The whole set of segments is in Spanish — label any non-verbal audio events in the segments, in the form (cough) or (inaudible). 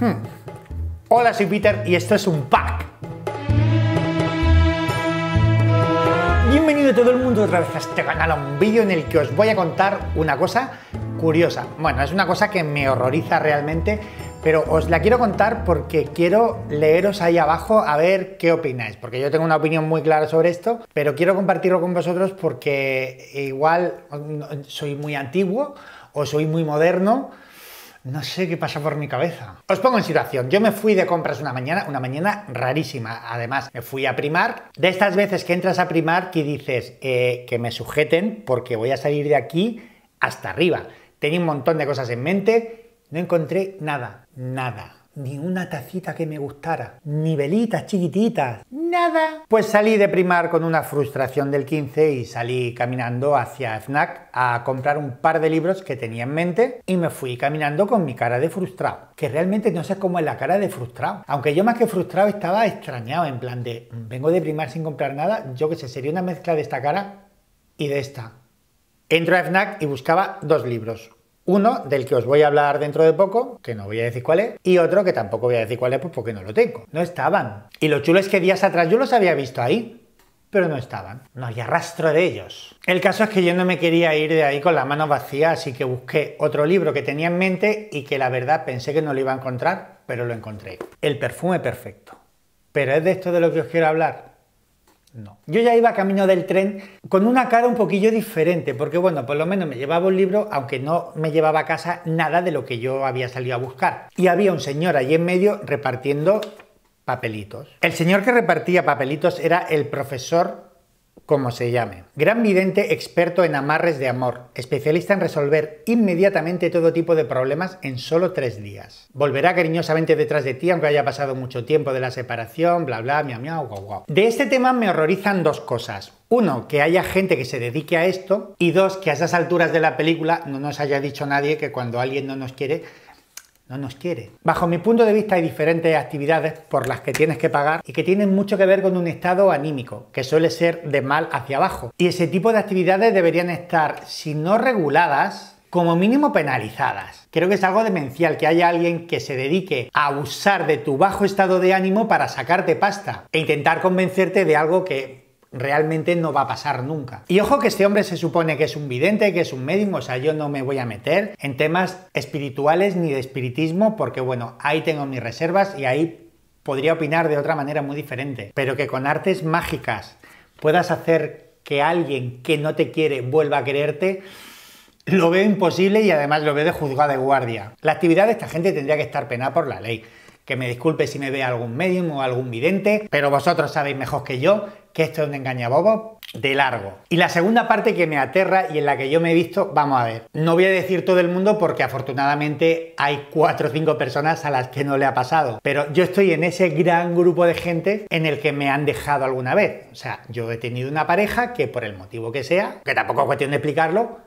Hmm. Hola, soy Peter y esto es un pack. Bienvenido todo el mundo otra vez a este canal, a un vídeo en el que os voy a contar una cosa curiosa. Bueno, es una cosa que me horroriza realmente, pero os la quiero contar porque quiero leeros ahí abajo a ver qué opináis, porque yo tengo una opinión muy clara sobre esto, pero quiero compartirlo con vosotros porque igual soy muy antiguo o soy muy moderno no sé qué pasa por mi cabeza. Os pongo en situación. Yo me fui de compras una mañana, una mañana rarísima. Además, me fui a primar. De estas veces que entras a primar que dices eh, que me sujeten porque voy a salir de aquí hasta arriba. Tenía un montón de cosas en mente. No encontré nada, nada ni una tacita que me gustara, ni velitas chiquititas, nada. Pues salí de primar con una frustración del 15 y salí caminando hacia FNAC a comprar un par de libros que tenía en mente y me fui caminando con mi cara de frustrado. Que realmente no sé cómo es la cara de frustrado. Aunque yo más que frustrado estaba extrañado, en plan de vengo de primar sin comprar nada, yo que sé, sería una mezcla de esta cara y de esta. Entro a FNAC y buscaba dos libros uno del que os voy a hablar dentro de poco, que no voy a decir cuál es, y otro que tampoco voy a decir cuál es pues porque no lo tengo. No estaban. Y lo chulo es que días atrás yo los había visto ahí, pero no estaban. No había rastro de ellos. El caso es que yo no me quería ir de ahí con las manos vacías, así que busqué otro libro que tenía en mente y que la verdad pensé que no lo iba a encontrar, pero lo encontré. El perfume perfecto. Pero es de esto de lo que os quiero hablar. No. Yo ya iba camino del tren con una cara un poquillo diferente, porque bueno, por lo menos me llevaba un libro, aunque no me llevaba a casa nada de lo que yo había salido a buscar. Y había un señor allí en medio repartiendo papelitos. El señor que repartía papelitos era el profesor como se llame. Gran vidente experto en amarres de amor, especialista en resolver inmediatamente todo tipo de problemas en solo tres días. Volverá cariñosamente detrás de ti aunque haya pasado mucho tiempo de la separación, bla bla, miau miau, guau guau. De este tema me horrorizan dos cosas. Uno, que haya gente que se dedique a esto y dos, que a esas alturas de la película no nos haya dicho nadie que cuando alguien no nos quiere no nos quiere. Bajo mi punto de vista hay diferentes actividades por las que tienes que pagar y que tienen mucho que ver con un estado anímico, que suele ser de mal hacia abajo. Y ese tipo de actividades deberían estar, si no reguladas, como mínimo penalizadas. Creo que es algo demencial que haya alguien que se dedique a usar de tu bajo estado de ánimo para sacarte pasta e intentar convencerte de algo que realmente no va a pasar nunca. Y ojo que este hombre se supone que es un vidente, que es un médium, o sea, yo no me voy a meter en temas espirituales ni de espiritismo, porque bueno, ahí tengo mis reservas y ahí podría opinar de otra manera muy diferente. Pero que con artes mágicas puedas hacer que alguien que no te quiere vuelva a quererte, lo veo imposible y además lo veo de juzgado de guardia. La actividad de esta gente tendría que estar penada por la ley. Que me disculpe si me ve algún medium o algún vidente, pero vosotros sabéis mejor que yo que esto es un engañabobo de largo. Y la segunda parte que me aterra y en la que yo me he visto, vamos a ver, no voy a decir todo el mundo porque afortunadamente hay cuatro o cinco personas a las que no le ha pasado, pero yo estoy en ese gran grupo de gente en el que me han dejado alguna vez. O sea, yo he tenido una pareja que por el motivo que sea, que tampoco es cuestión de explicarlo,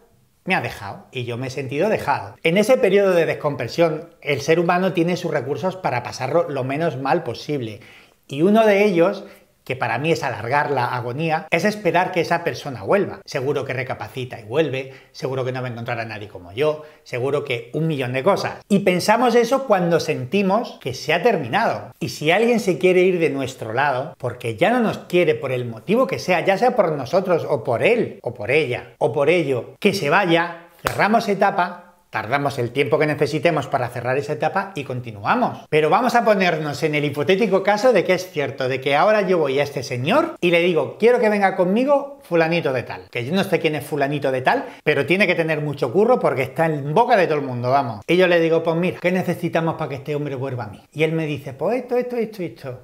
me ha dejado y yo me he sentido dejado. En ese periodo de descompresión, el ser humano tiene sus recursos para pasarlo lo menos mal posible. Y uno de ellos que para mí es alargar la agonía, es esperar que esa persona vuelva. Seguro que recapacita y vuelve, seguro que no va a encontrar a nadie como yo, seguro que un millón de cosas. Y pensamos eso cuando sentimos que se ha terminado. Y si alguien se quiere ir de nuestro lado, porque ya no nos quiere por el motivo que sea, ya sea por nosotros o por él, o por ella, o por ello, que se vaya, cerramos etapa Tardamos el tiempo que necesitemos para cerrar esa etapa y continuamos. Pero vamos a ponernos en el hipotético caso de que es cierto, de que ahora yo voy a este señor y le digo, quiero que venga conmigo fulanito de tal. Que yo no sé quién es fulanito de tal, pero tiene que tener mucho curro porque está en boca de todo el mundo, vamos. Y yo le digo, pues mira, ¿qué necesitamos para que este hombre vuelva a mí? Y él me dice, pues esto, esto, esto, esto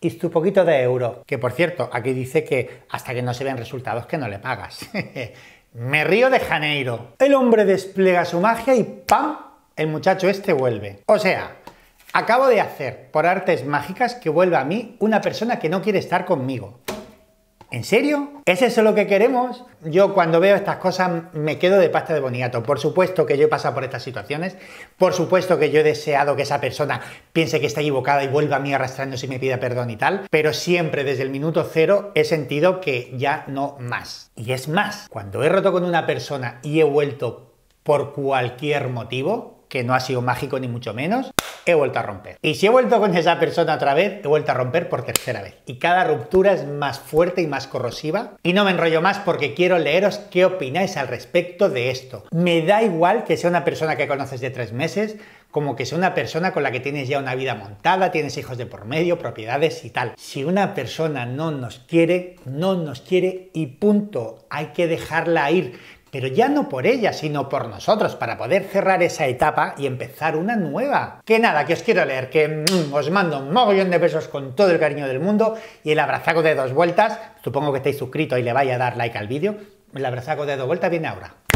y tu poquito de euro. Que por cierto, aquí dice que hasta que no se vean resultados que no le pagas. (laughs) Me río de Janeiro. El hombre despliega su magia y ¡pam! El muchacho este vuelve. O sea, acabo de hacer por artes mágicas que vuelva a mí una persona que no quiere estar conmigo. ¿En serio? ¿Es eso lo que queremos? Yo cuando veo estas cosas me quedo de pasta de boniato. Por supuesto que yo he pasado por estas situaciones, por supuesto que yo he deseado que esa persona piense que está equivocada y vuelva a mí arrastrándose y me pida perdón y tal, pero siempre desde el minuto cero he sentido que ya no más. Y es más, cuando he roto con una persona y he vuelto por cualquier motivo, que no ha sido mágico ni mucho menos, he vuelto a romper. Y si he vuelto con esa persona otra vez, he vuelto a romper por tercera vez. Y cada ruptura es más fuerte y más corrosiva. Y no me enrollo más porque quiero leeros qué opináis al respecto de esto. Me da igual que sea una persona que conoces de tres meses, como que sea una persona con la que tienes ya una vida montada, tienes hijos de por medio, propiedades y tal. Si una persona no nos quiere, no nos quiere y punto. Hay que dejarla ir pero ya no por ella, sino por nosotros, para poder cerrar esa etapa y empezar una nueva. Que nada, que os quiero leer, que mm, os mando un mogollón de besos con todo el cariño del mundo y el abrazaco de dos vueltas, supongo que estáis suscritos y le vaya a dar like al vídeo, el abrazaco de dos vueltas viene ahora.